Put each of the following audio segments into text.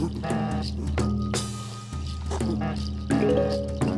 Thank you.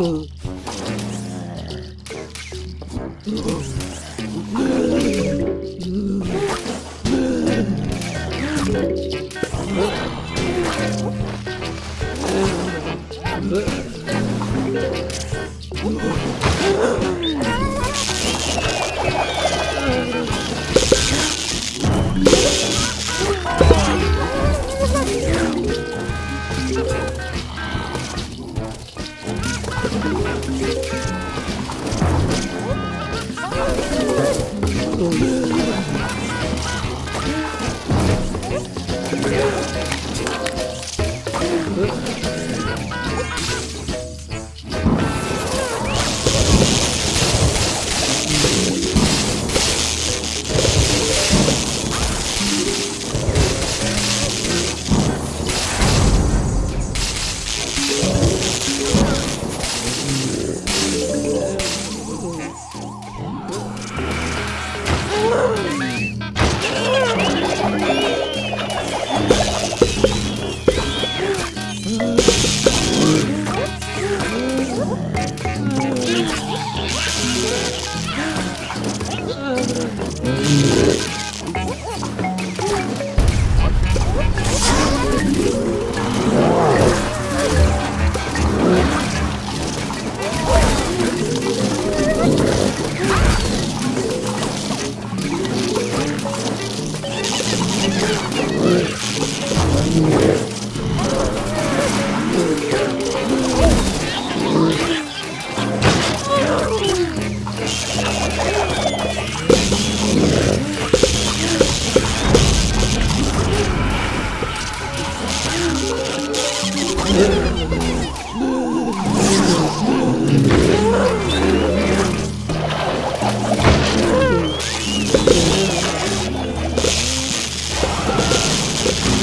Ugh. Huh?